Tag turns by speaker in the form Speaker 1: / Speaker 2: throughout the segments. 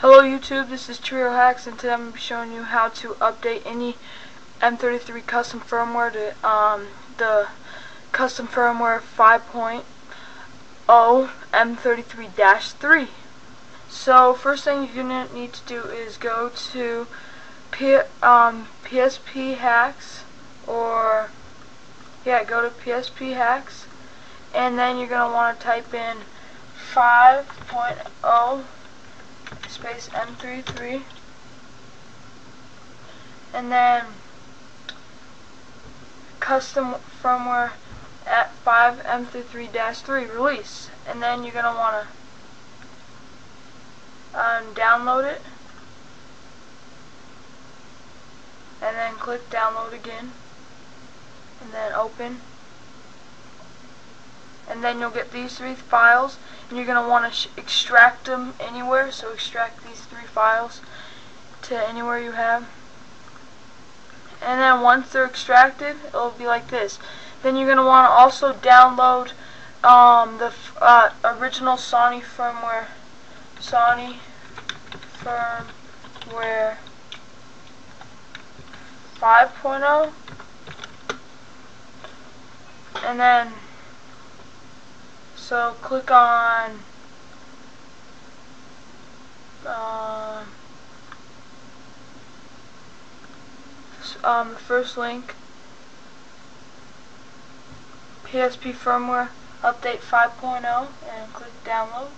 Speaker 1: Hello YouTube, this is Trio Hacks and today I'm going to be showing you how to update any M33 custom firmware to um, the custom firmware 5.0 M33-3. So first thing you're going to need to do is go to P um, PSP Hacks or yeah go to PSP Hacks and then you're going to want to type in 5.0 space M33 and then custom firmware at 5M33-3 release. And then you're going to want to um, download it. And then click download again. And then open and then you'll get these three files and you're going to want to extract them anywhere so extract these three files to anywhere you have. And then once they're extracted it'll be like this. Then you're going to want to also download um, the uh, original Sony firmware Sony firmware 5.0 and then so click on uh, um, the first link. PSP firmware update 5.0 and click download.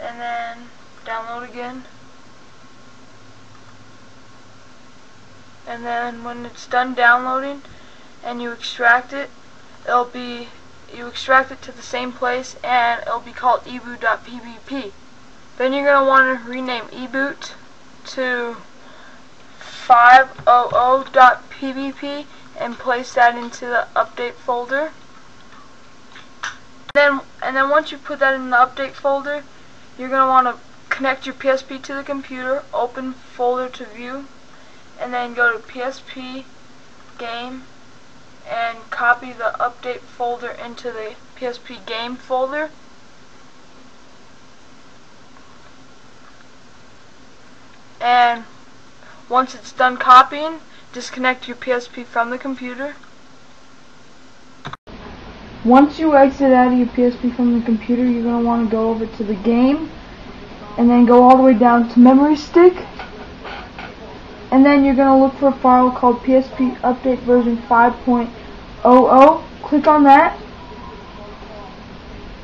Speaker 1: And then download again. And then when it's done downloading and you extract it it'll be you extract it to the same place and it'll be called eboot.pbp. Then you're going to want to rename eboot to 500.pbp and place that into the update folder. Then and then once you put that in the update folder, you're going to want to connect your PSP to the computer, open folder to view, and then go to PSP game and copy the update folder into the PSP game folder. And once it's done copying, disconnect your PSP from the computer. Once you exit out of your PSP from the computer, you're going to want to go over to the game and then go all the way down to memory stick and then you're going to look for a file called PSP Update version 5.00. Click on that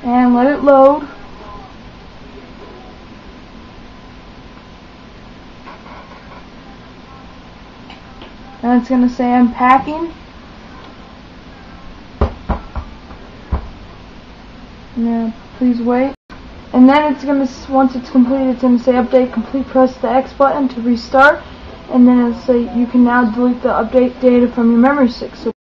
Speaker 1: and let it load. And it's going to say unpacking. Now, please wait. And then it's going to, once it's completed, it's going to say update complete. Press the X button to restart and then it'll say you can now delete the update data from your memory stick. So